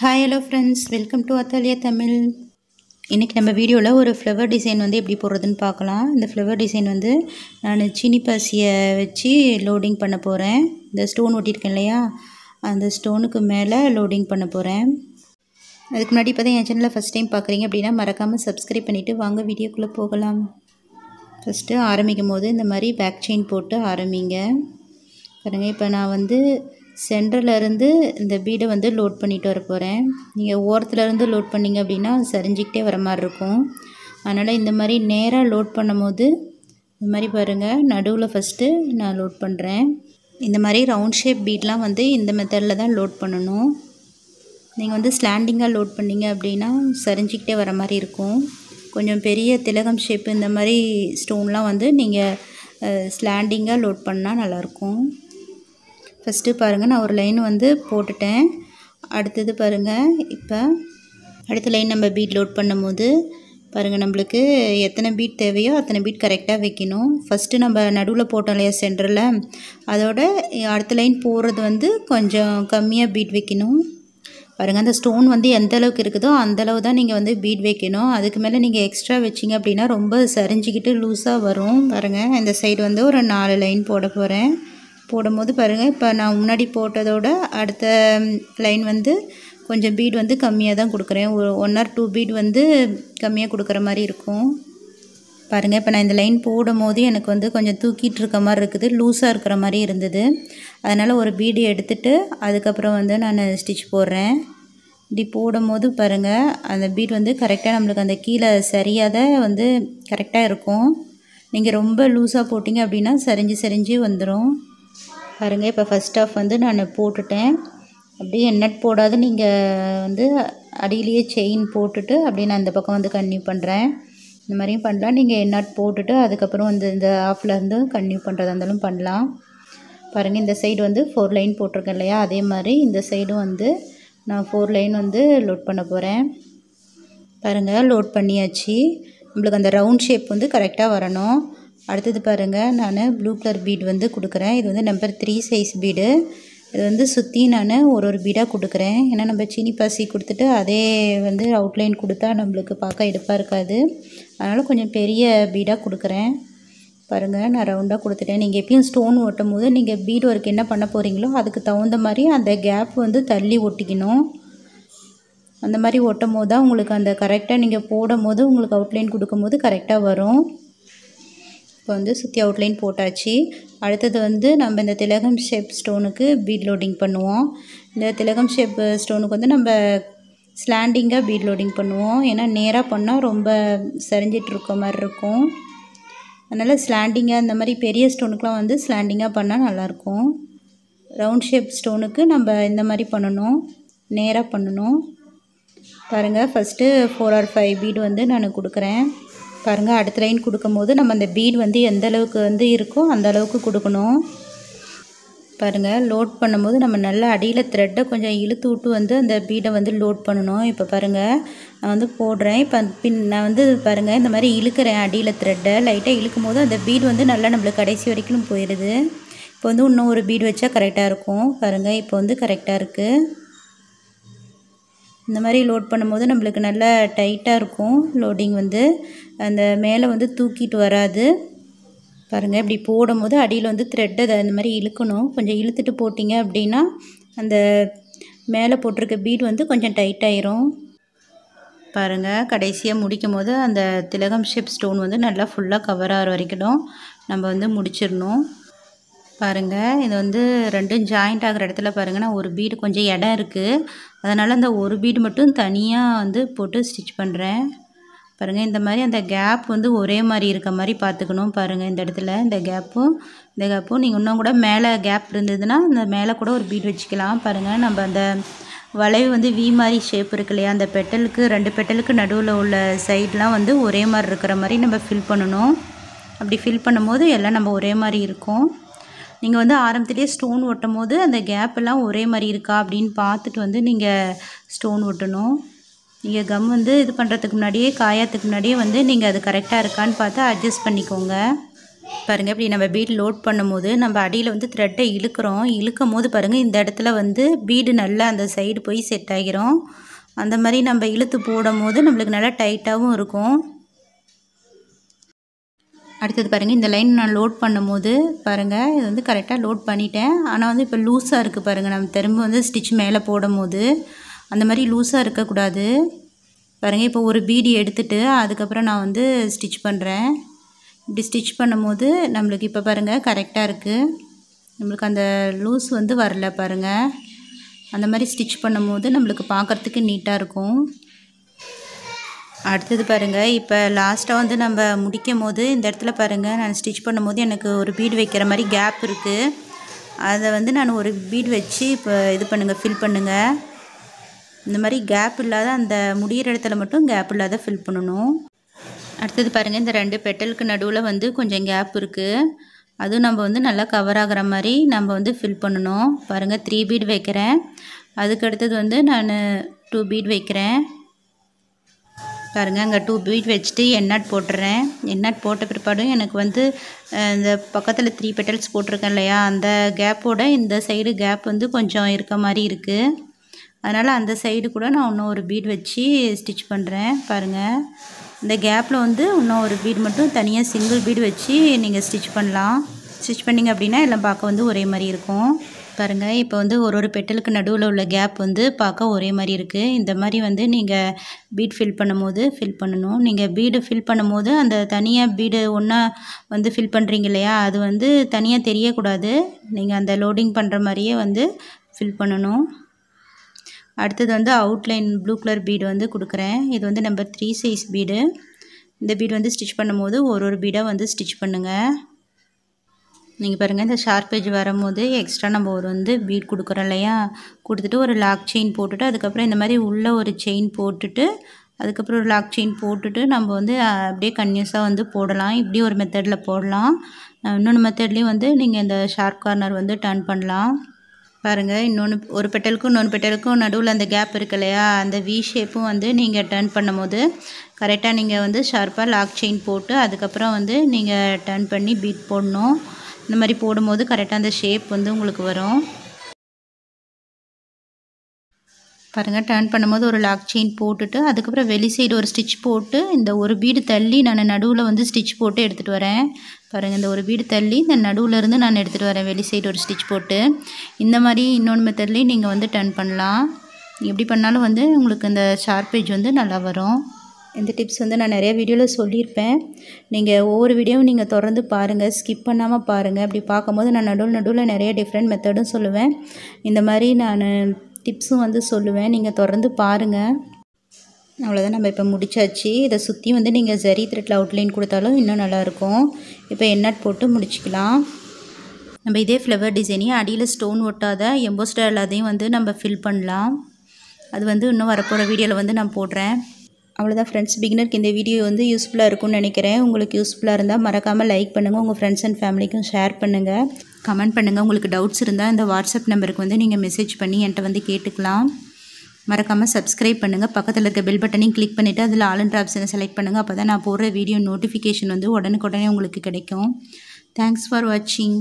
Hi hello friends welcome to அத்தாலியா Tamil இன்றைக்கி நம்ம வீடியோவில் ஒரு ஃப்ளவர் டிசைன் வந்து எப்படி போடுறதுன்னு பார்க்கலாம். இந்த ஃப்ளவர் டிசைன் வந்து நான் சீனி பாசியை வச்சு லோடிங் பண்ண போகிறேன் இந்த ஸ்டோன் ஒட்டியிருக்கேன் இல்லையா? அந்த ஸ்டோனுக்கு மேலே லோடிங் பண்ண போகிறேன் அதுக்கு முன்னாடி இப்போ தான் என் சேனலில் ஃபஸ்ட் டைம் பார்க்குறீங்க அப்படின்னா மறக்காமல் சப்ஸ்கிரைப் பண்ணிவிட்டு வாங்க வீடியோக்குள்ளே போகலாம். ஃபஸ்ட்டு ஆரம்பிக்கும் போது இந்த மாதிரி பேக் செயின் போட்டு ஆரம்பிங்க. பாருங்கள் இப்போ நான் வந்து சென்டரில் இருந்து இந்த பீடை வந்து லோட் பண்ணிட்டு வர போகிறேன் நீங்கள் ஓரத்துலேருந்து லோட் பண்ணிங்க அப்படின்னா சரிஞ்சிக்கிட்டே வர மாதிரி இருக்கும். அதனால் இந்த மாதிரி நேராக லோட் பண்ணும் போது இந்த மாதிரி பாருங்கள் நடுவில் ஃபஸ்ட்டு நான் லோட் பண்ணுறேன் இந்த மாதிரி ரவுண்ட் ஷேப் பீட்லாம் வந்து இந்த மெத்தடில் தான் லோட் பண்ணணும். நீங்கள் வந்து ஸ்லாண்டிங்காக லோட் பண்ணிங்க அப்படின்னா சரிஞ்சிக்கிட்டே வர மாதிரி இருக்கும். கொஞ்சம் பெரிய திலகம் ஷேப் இந்த மாதிரி ஸ்டோன்லாம் வந்து நீங்கள் ஸ்லாண்டிங்காக லோட் பண்ணால் நல்லாயிருக்கும் ஃபஸ்ட்டு பாருங்கள் நான் ஒரு லைன் வந்து போட்டுட்டேன். அடுத்தது பாருங்கள் இப்போ அடுத்த லைன் நம்ம பீட் லோட் பண்ணும்போது பாருங்கள் நம்மளுக்கு எத்தனை பீட் தேவையோ அத்தனை பீட் கரெக்டாக வைக்கணும். ஃபஸ்ட்டு நம்ம நடுவில் போட்டோம் இல்லையா சென்டரில் அதோட அடுத்த லைன் போடுறது வந்து கொஞ்சம் கம்மியாக பீட் வைக்கணும். பாருங்கள் அந்த ஸ்டோன் வந்து எந்த அளவுக்கு இருக்குதோ அந்த அளவு தான் நீங்கள் வந்து பீட் வைக்கணும். அதுக்கு மேலே நீங்கள் எக்ஸ்ட்ரா வச்சிங்க அப்படின்னா ரொம்ப சரிஞ்சிக்கிட்டு லூஸாக வரும். பாருங்கள் இந்த சைடு வந்து ஒரு நாலு லைன் போட போகிறேன் போடும்போது பாருங்கள் இப்போ நான் முன்னாடி போட்டதோட அடுத்த லைன் வந்து கொஞ்சம் பீட் வந்து கம்மியாக தான் கொடுக்குறேன். ஒரு ஒன் ஆர் டூ பீட் வந்து கம்மியாக கொடுக்குற மாதிரி இருக்கும். பாருங்கள் இப்போ நான் இந்த லைன் போடும் போது எனக்கு வந்து கொஞ்சம் தூக்கிட்டு இருக்க மாதிரி இருக்குது லூஸாக இருக்கிற மாதிரி இருந்தது. அதனால் ஒரு பீடு எடுத்துட்டு அதுக்கப்புறம் வந்து நான் ஸ்டிச் போடுறேன். இப்படி போடும் போது பாருங்கள் அந்த பீட் வந்து கரெக்டாக நம்மளுக்கு அந்த கீழே சரியாக வந்து கரெக்டாக இருக்கும். நீங்கள் ரொம்ப லூஸாக போட்டிங்க அப்படின்னா சரிஞ்சு சரிஞ்சு வந்துடும் பாருங்கள் இப்போ ஃபஸ்ட் ஆஃப் வந்து நான் போட்டுட்டேன். அப்படியே நெட் போடாது நீங்கள் வந்து அடியிலேயே செயின் போட்டுட்டு அப்படியே நான் இந்த பக்கம் வந்து கன்டினியூ பண்ணுறேன் இந்த மாதிரியும் பண்ணலாம். நீங்கள் எண்ணாட் போட்டுட்டு அதுக்கப்புறம் வந்து இந்த ஆஃப்லேருந்து கன்டினியூ பண்ணுறதா இருந்தாலும் பண்ணலாம். பாருங்கள் இந்த சைடு வந்து ஃபோர் லைன் போட்டிருக்கேன் இல்லையா? அதே மாதிரி இந்த சைடும் வந்து நான் ஃபோர் லைன் வந்து லோட் பண்ண போகிறேன் பாருங்கள் லோட் பண்ணியாச்சு. நம்மளுக்கு அந்த ரவுண்ட் ஷேப் வந்து கரெக்டாக வரணும். அடுத்தது பாருங்கள் நான் ப்ளூ கலர் பீட் வந்து கொடுக்குறேன். இது வந்து நம்பர் த்ரீ சைஸ் பீடு இது வந்து சுற்றி நான் ஒரு ஒரு பீடாக கொடுக்குறேன். ஏன்னா நம்ம சீனி பாசி கொடுத்துட்டு அதே வந்து அவுட்லைன் கொடுத்தா நம்மளுக்கு பார்க்க எடுப்பாக இருக்காது. அதனால் கொஞ்சம் பெரிய பீடாக கொடுக்குறேன். பாருங்கள் நான் ரவுண்டாக கொடுத்துட்டேன். நீங்கள் எப்பயும் ஸ்டோன் ஒட்டும் போது நீங்கள் பீட் ஒர்க் என்ன பண்ண போகிறீங்களோ அதுக்கு தகுந்த மாதிரி அந்த கேப் வந்து தள்ளி ஒட்டிக்கணும். அந்த மாதிரி ஒட்டும் போது தான் உங்களுக்கு அந்த கரெக்டாக நீங்கள் போடும் போது உங்களுக்கு அவுட்லைன் கொடுக்கும்போது கரெக்டாக வரும். இப்போ வந்து சுற்றி அவுட்லைன் போட்டாச்சு. அடுத்தது வந்து நம்ம இந்த திலகம் ஷேப் ஸ்டோனுக்கு பீட் லோடிங் பண்ணுவோம். இந்த திலகம் ஷேப் ஸ்டோனுக்கு வந்து நம்ம ஸ்லாண்டிங்காக பீட் லோடிங் பண்ணுவோம். ஏன்னா நேராக பண்ணால் ரொம்ப சரிஞ்சிட்டு இருக்க மாதிரி இருக்கும். அதனால் ஸ்லாண்டிங்காக இந்த மாதிரி பெரிய ஸ்டோனுக்குலாம் வந்து ஸ்லாண்டிங்காக பண்ணால் நல்லாயிருக்கும் ரவுண்ட் ஷேப் ஸ்டோனுக்கு நம்ம இந்த மாதிரி பண்ணணும். நேராக பண்ணணும். பாருங்கள் first four or five bead வந்து நான் கொடுக்குறேன். பாருங்கள் அடுத்த லைன் கொடுக்கும்போது நம்ம அந்த பீட் வந்து எந்த அளவுக்கு வந்து இருக்கோ அந்த அளவுக்கு கொடுக்கணும். பாருங்கள் லோட் பண்ணும்போது நம்ம நல்லா அடியில் த்ரெட்டை கொஞ்சம் இழுத்து விட்டு வந்து அந்த பீடை வந்து லோட் பண்ணணும். இப்போ பாருங்கள் நான் வந்து போடுறேன். இப்போ பின் நான் வந்து பாருங்கள் இந்த மாதிரி இழுக்கிறேன் அடியில் த்ரெட்டை லைட்டாக இழுக்கும் போது அந்த பீடு வந்து நல்லா நம்மளுக்கு கடைசி வரைக்கும் போயிடுது இப்போ வந்து இன்னும் ஒரு பீடு வச்சா கரெக்டாக இருக்கும். பாருங்கள் இப்போ வந்து கரெக்டாக இருக்குது இந்த மாதிரி லோட் பண்ணும்போது நம்மளுக்கு நல்லா டைட்டாக இருக்கும். லோடிங் வந்து அந்த மேலே வந்து தூக்கிட்டு வராது. பாருங்கள் இப்படி போடும்போது அடியில் வந்து த்ரெட் அதை அந்த மாதிரி இழுக்கணும். கொஞ்சம் இழுத்துட்டு போட்டிங்க அப்படின்னா அந்த மேலே போட்டிருக்க பீட் வந்து கொஞ்சம் டைட் ஆயிரும். பாருங்கள் கடைசியாக முடிக்கும் போது அந்த திலகம் ஷேப் ஸ்டோன் வந்து நல்லா ஃபுல்லாக கவர் ஆகிற வரைக்கும் நம்ம வந்து முடிச்சிடணும். பாருங்கள் இது வந்து ரெண்டும் ஜாயிண்ட் ஆகிற இடத்துல பாருங்கள் நான் ஒரு பீடு கொஞ்சம் இடம் இருக்குது அதனால் அந்த ஒரு பீடு மட்டும் தனியாக வந்து போட்டு ஸ்டிச் பண்ணுறேன் பாருங்கள் இந்த மாதிரி அந்த கேப் வந்து ஒரே மாதிரி இருக்க மாதிரி பார்த்துக்கணும் பாருங்கள் இந்த இடத்துல. இந்த கேப்பும் இந்த கேப்பும் நீங்கள் இன்னும் கூட மேலே கேப் இருந்ததுன்னா இந்த மேலே கூட ஒரு பீட் வச்சுக்கலாம் பாருங்கள் நம்ம அந்த வளைவு வந்து வி மாதிரி ஷேப் இருக்கு இல்லையா அந்த பெட்டலுக்கு ரெண்டு பெட்டலுக்கு நடுவில் உள்ள சைட்லாம் வந்து ஒரே மாதிரி இருக்கிற மாதிரி நம்ம ஃபில் பண்ணணும். அப்படி ஃபில் பண்ணும்போது எல்லாம் நம்ம ஒரே மாதிரி இருக்கும். நீங்கள் வந்து ஆரம்பத்துலேயே ஸ்டோன் ஒட்டும் போது அந்த கேப் எல்லாம் ஒரே மாதிரி இருக்கா அப்படின்னு பார்த்துட்டு வந்து நீங்கள் ஸ்டோன் ஒட்டணும். நீங்கள் கம் வந்து இது பண்ணுறதுக்கு முன்னாடியே காயத்துக்கு முன்னாடியே வந்து நீங்கள் அது கரெக்டாக இருக்கான்னு பார்த்து அட்ஜஸ்ட் பண்ணிக்கோங்க. பாருங்கள் இப்படி நம்ம பீடு லோட் பண்ணும்போது நம்ம அடியில் வந்து த்ரெட்டை இழுக்கிறோம். இழுக்கும் போது பாருங்கள் இந்த இடத்துல வந்து பீடு நல்லா அந்த சைடு போய் செட் ஆகிரும் அந்த மாதிரி நம்ம இழுத்து போடும் போது நம்மளுக்கு நல்லா டைட்டாகவும் இருக்கும். அடுத்தது பாருங்கள் இந்த லைன் நான் லோட் பண்ணும்போது பாருங்கள் இது வந்து கரெக்டாக லோட் பண்ணிட்டேன். ஆனால் வந்து இப்போ லூஸாக இருக்குது பாருங்கள் நம்ம திரும்ப வந்து ஸ்டிச் மேலே போடும் போது அந்த மாதிரி லூஸாக இருக்கக்கூடாது பாருங்கள் இப்போ ஒரு பீடி எடுத்துகிட்டு அதுக்கப்புறம் நான் வந்து ஸ்டிச் பண்ணுறேன் இப்படி ஸ்டிச் பண்ணும்போது நம்மளுக்கு இப்போ பாருங்கள் கரெக்டாக இருக்குது நம்மளுக்கு அந்த லூஸ் வந்து வரல பாருங்கள் அந்த மாதிரி ஸ்டிச் பண்ணும்போது நம்மளுக்கு பார்க்குறதுக்கு நீட்டாக இருக்கும். அடுத்தது பாருங்கள் இப்போ லாஸ்ட்டாக வந்து நம்ம முடிக்கும் போது இந்த இடத்துல பாருங்கள் நான் ஸ்டிச் பண்ணும்போது எனக்கு ஒரு பீடு வைக்கிற மாதிரி கேப் இருக்குது அதை வந்து நான் ஒரு பீடு வச்சு இப்போ இது பண்ணுங்கள் ஃபில் பண்ணுங்கள் இந்த மாதிரி கேப் இல்லாத அந்த முடிகிற இடத்துல மட்டும் கேப் இல்லாத ஃபில் பண்ணணும். அடுத்தது பாருங்கள் இந்த ரெண்டு பெட்டலுக்கு நடுவில் வந்து கொஞ்சம் கேப் இருக்குது அதுவும் நம்ம வந்து நல்லா கவர் ஆகிற மாதிரி நம்ம வந்து ஃபில் பண்ணணும். பாருங்கள் த்ரீ பீட் வைக்கிறேன். அதுக்கு அடுத்தது வந்து நான் டூ பீட் வைக்கிறேன். பாருங்கள் அங்கே டூ பீட் வச்சுட்டு எண்ணாட் போட்டுறேன். எண்ணாட் போட்ட பிற்பாடும் எனக்கு வந்து இந்த பக்கத்தில் த்ரீ பெட்டல்ஸ் போட்டிருக்கேன் இல்லையா? அந்த கேப்போட இந்த சைடு கேப் வந்து கொஞ்சம் இருக்க மாதிரி இருக்குது அதனால் அந்த சைடு கூட நான் இன்னும் ஒரு பீட் வச்சு ஸ்டிச் பண்ணுறேன் பாருங்கள் இந்த கேப்பில் வந்து இன்னும் ஒரு பீட் மட்டும் தனியாக சிங்கிள் பீட் வச்சு நீங்கள் ஸ்டிச் பண்ணலாம். ஸ்டிச் பண்ணிங்க அப்படின்னா எல்லாம் பார்க்க வந்து ஒரே மாதிரி இருக்கும். பாருங்கள் இப்போ வந்து ஒரு ஒரு பெட்டலுக்கு நடுவில் உள்ள கேப் வந்து பார்க்க ஒரே மாதிரி இருக்குது இந்த மாதிரி வந்து நீங்கள் பீட் ஃபில் பண்ணும்போது ஃபில் பண்ணணும். நீங்கள் பீடு ஃபில் பண்ணும்போது அந்த தனியாக பீடு ஒன்றா வந்து ஃபில் பண்ணுறீங்க இல்லையா அது வந்து தனியாக தெரியக்கூடாது. நீங்கள் அந்த லோடிங் பண்ணுற மாதிரியே வந்து ஃபில் பண்ணணும். அடுத்தது வந்து அவுட்லைன் ப்ளூ கலர் பீடு வந்து கொடுக்குறேன். இது வந்து நம்பர் த்ரீ சைஸ் பீடு இந்த பீடு வந்து ஸ்டிச் பண்ணும்போது ஒரு ஒரு பீடாக வந்து ஸ்டிச் பண்ணுங்கள் நீங்கள் பாருங்கள் இந்த ஷார்ப் ஏஜ் வரும்போது எக்ஸ்ட்ரா நம்ம ஒரு வந்து பீட் கொடுக்குறோம் இல்லையா? கொடுத்துட்டு ஒரு லாக் செயின் போட்டுட்டு அதுக்கப்புறம் இந்த மாதிரி உள்ளே ஒரு செயின் போட்டுட்டு அதுக்கப்புறம் ஒரு லாக் செயின் போட்டுட்டு நம்ம வந்து அப்படியே கன்யூஸாக வந்து போடலாம். இப்படி ஒரு மெத்தடில் போடலாம். இன்னொன்று மெத்தட்லேயும் வந்து நீங்கள் இந்த ஷார்ப் கார்னர் வந்து டர்ன் பண்ணலாம். பாருங்கள் இன்னொன்று ஒரு பெட்டலுக்கும் இன்னொன்று பெட்டலுக்கும் நடுவில் அந்த கேப் இருக்கு இல்லையா? அந்த வி ஷேப்பும் வந்து நீங்கள் டர்ன் பண்ணும்போது கரெக்டாக நீங்கள் வந்து ஷார்ப்பாக லாக் செயின் போட்டு அதுக்கப்புறம் வந்து நீங்கள் டர்ன் பண்ணி பீட் போடணும். இந்த மாதிரி போடும்போது கரெக்டாக அந்த ஷேப் வந்து உங்களுக்கு வரும். பாருங்கள் டர்ன் பண்ணும்போது ஒரு லாக் செயின் போட்டுட்டு அதுக்கப்புறம் வெளி சைடு ஒரு ஸ்டிச் போட்டு இந்த ஒரு பீடு தள்ளி நான் நடுவில் வந்து ஸ்டிச் போட்டு எடுத்துகிட்டு வரேன். பாருங்கள் இந்த ஒரு பீடு தள்ளி இந்த நடுவில் இருந்து நான் எடுத்துகிட்டு வரேன் வெளி சைடு ஒரு ஸ்டிச் போட்டு. இந்த மாதிரி இன்னொன்று மெத்தட்லேயும் நீங்கள் வந்து டர்ன் பண்ணலாம். எப்படி பண்ணாலும் வந்து உங்களுக்கு இந்த ஷார்பேஜ் வந்து நல்லா வரும். இந்த டிப்ஸ் வந்து நான் நிறைய வீடியோவில் சொல்லியிருப்பேன். நீங்கள் ஒவ்வொரு வீடியோவும் நீங்கள் தொடர்ந்து பாருங்கள் ஸ்கிப் பண்ணாமல் பாருங்கள் அப்படி பார்க்கும்போது நான் நடுவில் நடுவில் நிறைய டிஃப்ரெண்ட் மெத்தடும் சொல்லுவேன். இந்த மாதிரி நான் டிப்ஸும் வந்து சொல்லுவேன். நீங்கள் தொடர்ந்து பாருங்கள் அவ்வளோதான் நம்ம இப்போ முடிச்சாச்சு. இதை சுற்றி வந்து நீங்கள் ஜரி த்ரெட்டில் அவுட்லைன் கொடுத்தாலும் இன்னும் நல்லாயிருக்கும் இப்போ எண்ணட் போட்டு முடிச்சுக்கலாம். நம்ம இதே ஃப்ளவர் டிசைனையும் அடியில் ஸ்டோன் ஒட்டாத எம்போஸ்டர் எல்லாத்தையும் வந்து நம்ம ஃபில் பண்ணலாம். அது வந்து இன்னும் வரப்போகிற வீடியோவில் வந்து நான் போடுறேன். அவ்வளோதான் ஃப்ரெண்ட்ஸ் பிகினருக்கு இந்த வீடியோ வந்து யூஸ்ஃபுல்லாக இருக்கும்னு நினைக்கிறேன். உங்களுக்கு யூஸ்ஃபுல்லாக இருந்தால் மறக்காமல் லைக் பண்ணுங்கள் உங்கள் ஃப்ரெண்ட்ஸ் அண்ட் ஃபேமிலிக்கும் ஷேர் பண்ணுங்கள் கமெண்ட் பண்ணுங்கள் உங்களுக்கு டவுட்ஸ் இருந்தால் இந்த வாட்ஸ்அப் நம்பருக்கு வந்து நீங்கள் மெசேஜ் பண்ணி என்கிட்ட வந்து கேட்டுக்கலாம். மறக்காமல் சப்ஸ்கிரைப் பண்ணுங்கள் பக்கத்தில் இருக்க பெல் பட்டனையும் கிளிக் பண்ணிவிட்டு அதில் ஆல் அண்ட் ஆப்ஷனை செலக்ட் பண்ணுங்கள் அப்போ தான் நான் போடுற வீடியோ நோட்டிஃபிகேஷன் வந்து உடனுக்குடனே உங்களுக்கு கிடைக்கும். தேங்க்ஸ் ஃபார் வாட்சிங்